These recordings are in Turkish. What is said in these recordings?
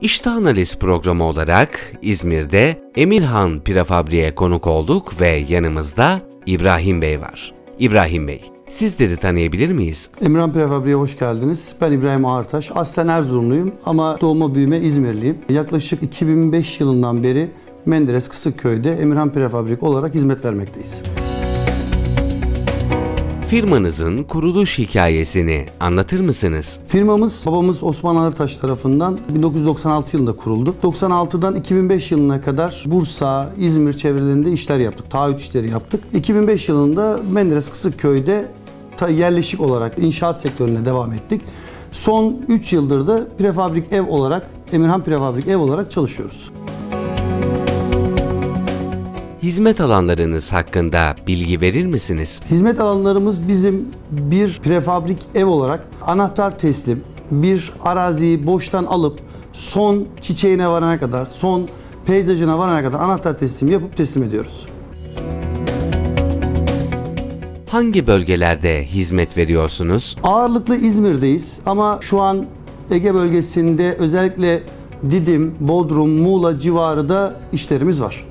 İşte Analiz programı olarak İzmir'de Emirhan Prefabri'ye konuk olduk ve yanımızda İbrahim Bey var. İbrahim Bey, sizleri tanıyabilir miyiz? Emirhan Prefabri'ye hoş geldiniz. Ben İbrahim Ağırtaş. Aslen Erzurumluyum ama doğma büyüme İzmirliyim. Yaklaşık 2005 yılından beri Menderes Kısıkköy'de Emirhan Prefabrik olarak hizmet vermekteyiz. Firmanızın kuruluş hikayesini anlatır mısınız? Firmamız babamız Osman Ağırtaş tarafından 1996 yılında kuruldu. 96'dan 2005 yılına kadar Bursa, İzmir çevrelerinde işler yaptık. Taahhüt işleri yaptık. 2005 yılında Menderes Kısıkköy'de yerleşik olarak inşaat sektörüne devam ettik. Son 3 yıldır da prefabrik ev olarak, Emirhan Prefabrik ev olarak çalışıyoruz. Hizmet alanlarınız hakkında bilgi verir misiniz? Hizmet alanlarımız bizim bir prefabrik ev olarak anahtar teslim, bir araziyi boştan alıp son çiçeğine varana kadar, son peyzajına varana kadar anahtar teslim yapıp teslim ediyoruz. Hangi bölgelerde hizmet veriyorsunuz? Ağırlıklı İzmir'deyiz ama şu an Ege bölgesinde özellikle Didim, Bodrum, Muğla civarı da işlerimiz var.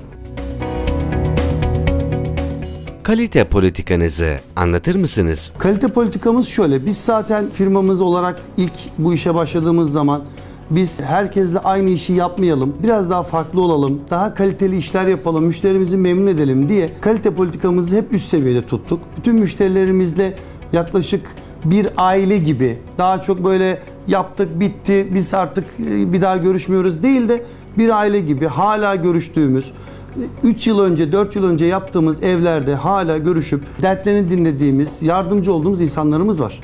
Kalite politikanızı anlatır mısınız? Kalite politikamız şöyle. Biz zaten firmamız olarak ilk bu işe başladığımız zaman biz herkesle aynı işi yapmayalım, biraz daha farklı olalım, daha kaliteli işler yapalım, müşterimizi memnun edelim diye kalite politikamızı hep üst seviyede tuttuk. Bütün müşterilerimizle yaklaşık bir aile gibi daha çok böyle yaptık bitti biz artık e, bir daha görüşmüyoruz değil de bir aile gibi hala görüştüğümüz 3 yıl önce, 4 yıl önce yaptığımız evlerde hala görüşüp dertlerini dinlediğimiz, yardımcı olduğumuz insanlarımız var.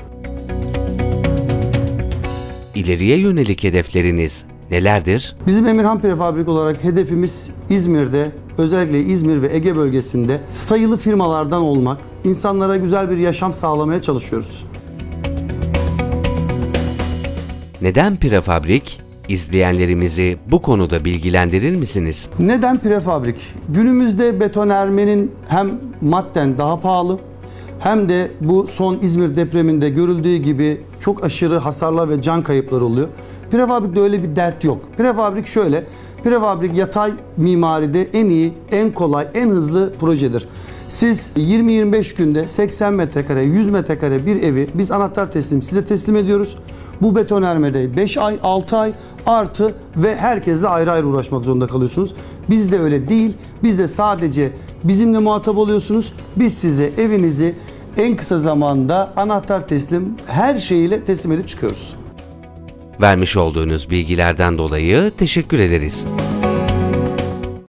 İleriye yönelik hedefleriniz nelerdir? Bizim Emirhan Prefabrik olarak hedefimiz İzmir'de, özellikle İzmir ve Ege bölgesinde sayılı firmalardan olmak, insanlara güzel bir yaşam sağlamaya çalışıyoruz. Neden prefabrik? İzleyenlerimizi bu konuda bilgilendirir misiniz? Neden prefabrik? Günümüzde betonermenin hem madden daha pahalı hem de bu son İzmir depreminde görüldüğü gibi çok aşırı hasarlar ve can kayıpları oluyor. Prefabrikte öyle bir dert yok. Prefabrik şöyle, prefabrik yatay mimaride en iyi, en kolay, en hızlı projedir. Siz 20-25 günde 80 metrekare, 100 metrekare bir evi biz anahtar teslim size teslim ediyoruz. Bu betonermede 5 ay, 6 ay artı ve herkesle ayrı ayrı uğraşmak zorunda kalıyorsunuz. Bizde öyle değil. Bizde sadece bizimle muhatap oluyorsunuz. Biz size evinizi en kısa zamanda anahtar teslim her şeyiyle teslim edip çıkıyoruz. Vermiş olduğunuz bilgilerden dolayı teşekkür ederiz.